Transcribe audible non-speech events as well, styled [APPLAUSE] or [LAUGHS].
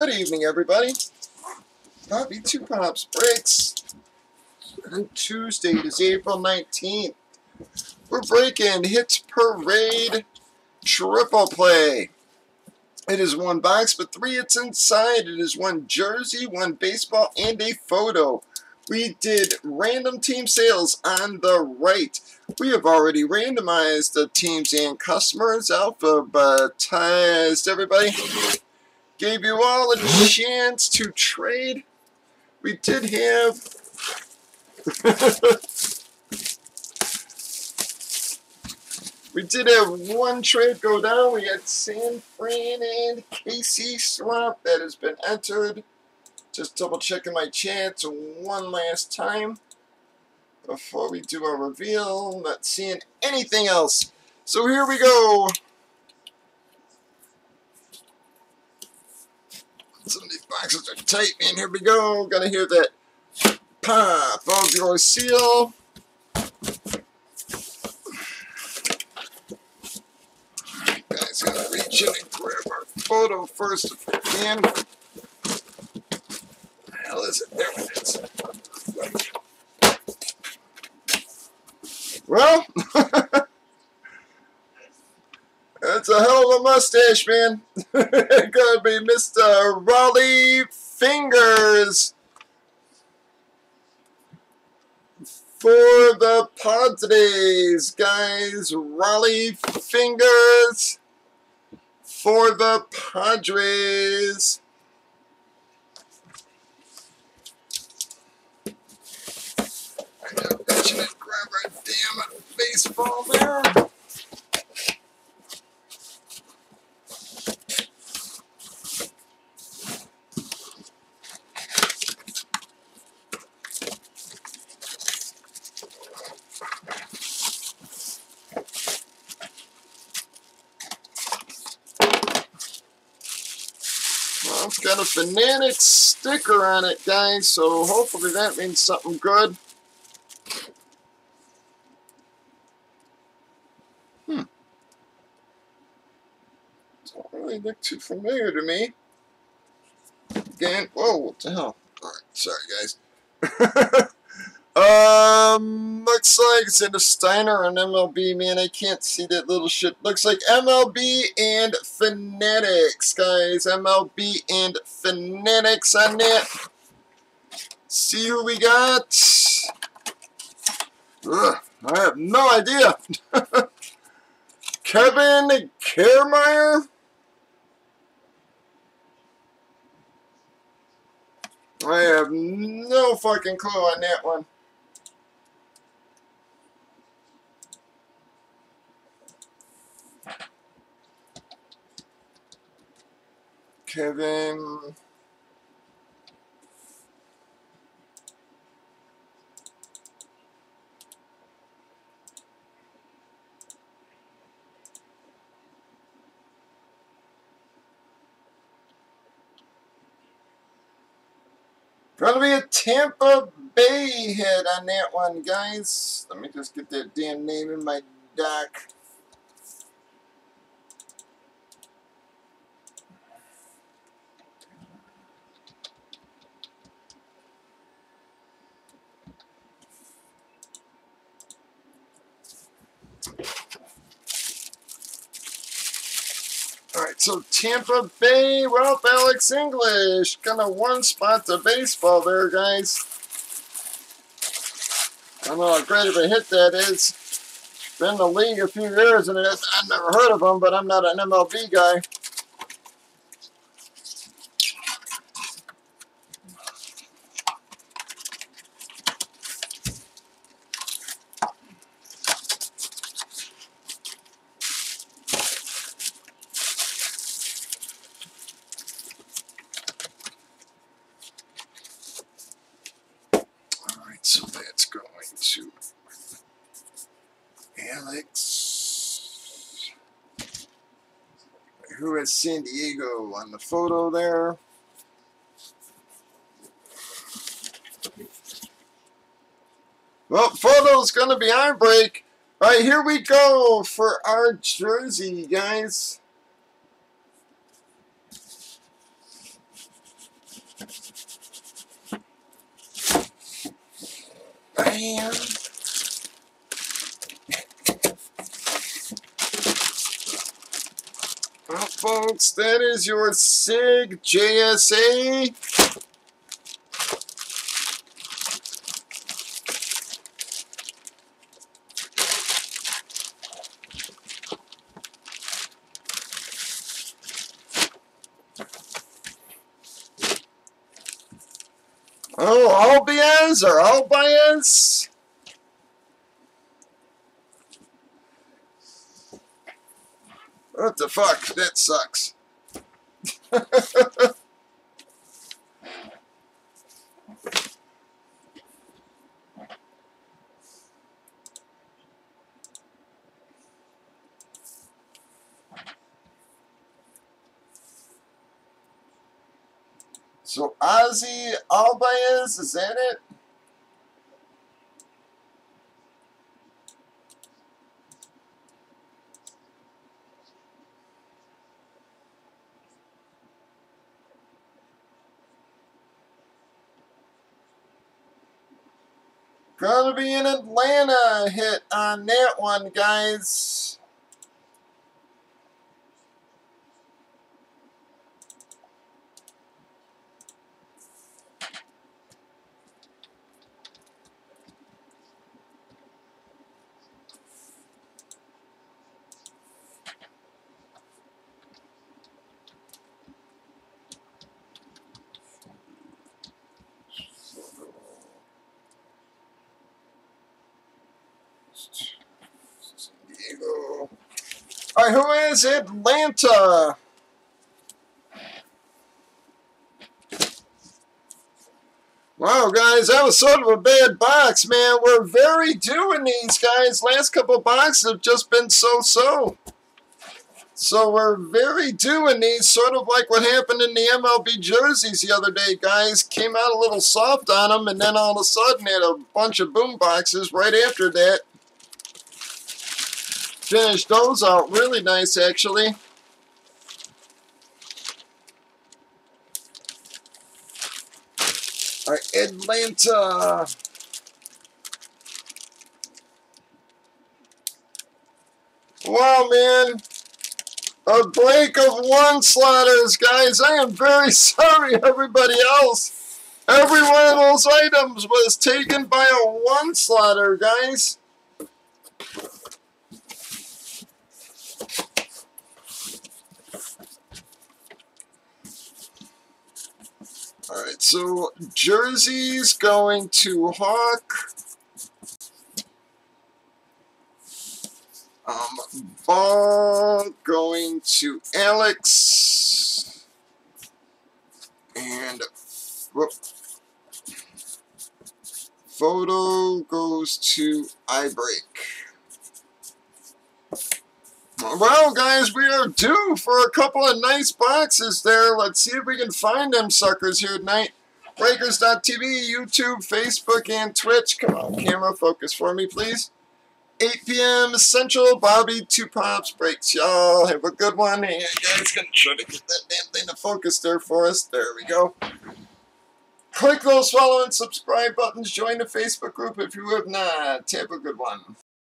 Good evening, everybody. Bobby Two Pops breaks. On Tuesday, it is April 19th. We're breaking Hits Parade Triple Play. It is one box, but three hits inside. It is one jersey, one baseball, and a photo. We did random team sales on the right. We have already randomized the teams and customers, alphabetized everybody gave you all a chance to trade. We did have [LAUGHS] we did have one trade go down. We had San Fran and Casey Swamp that has been entered. Just double checking my chance one last time before we do our reveal. Not seeing anything else. So here we go. Some of these boxes are tight, man. Here we go. Gonna hear that pop of your seal. Guys, gonna reach in and grab our photo first if we can. The hell is it? There it is. Well, [LAUGHS] That's a hell of a mustache, man. [LAUGHS] Gonna be Mr. Rollie Fingers for the Padres, guys. Rollie Fingers for the Padres. I gotta reach grab damn baseball there. It's got a Fanatics sticker on it, guys, so hopefully that means something good. Hmm. Don't really look too familiar to me. Again, whoa, what the hell? Alright, sorry, guys. [LAUGHS] Um, looks like a Steiner and MLB, man. I can't see that little shit. Looks like MLB and Fanatics, guys. MLB and Fanatics on that. See who we got. Ugh, I have no idea. [LAUGHS] Kevin Kiermaier. I have no fucking clue on that one. Kevin. Be a Tampa Bay head on that one, guys. Let me just get that damn name in my doc. So Tampa Bay, well, Alex English. Gonna one spot to baseball there, guys. I don't know how great of a hit that is. Been in the league a few years, and I've never heard of him, but I'm not an MLB guy. here San Diego on the photo there. Well, photo's going to be our break. All right, here we go for our jersey, guys. Bam. Folks, that is your SIG JSA. Oh, Albies or Albies? What the fuck? That sucks. so Ozzie Albies, is that it? Gonna be an Atlanta hit on that one, guys. San Diego. All right, who is Atlanta? Wow, guys, that was sort of a bad box, man. We're very doing these, guys. Last couple boxes have just been so-so. So we're very doing these, sort of like what happened in the MLB jerseys the other day, guys. Came out a little soft on them, and then all of a sudden had a bunch of boom boxes right after that. Finished those out really nice, actually. All right, Atlanta. Wow, man. A break of one slaughters, guys. I am very [LAUGHS] sorry, everybody else. Every one of those items was taken by a one slaughter, guys. Alright, so Jersey's going to Hawk. Um, ball going to Alex. And whoop, photo goes to iBreak. Well, guys, we are due for a couple of nice boxes there. Let's see if we can find them suckers here tonight. Breakers.tv, YouTube, Facebook, and Twitch. Come on, camera, focus for me, please. 8 p.m. Central, Bobby, two pops, breaks. Y'all have a good one. Hey, guys, gonna try to get that damn thing to focus there for us. There we go. Click those follow and subscribe buttons. Join the Facebook group if you have not. Have a good one.